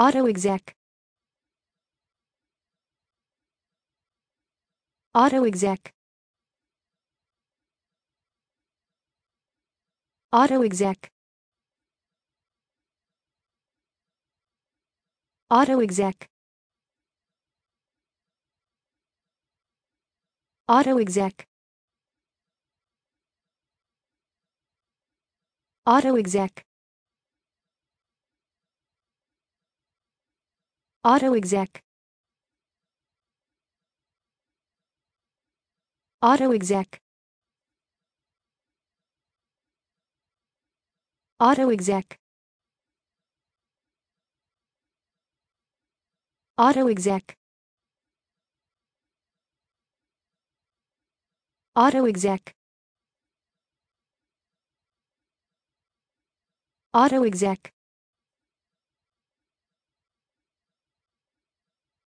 Autoexec. Autoexec. Autoexec. Autoexec. Autoexec. Autoexec. Autoexec. Autoexec. Autoexec. Autoexec. Autoexec. Autoexec.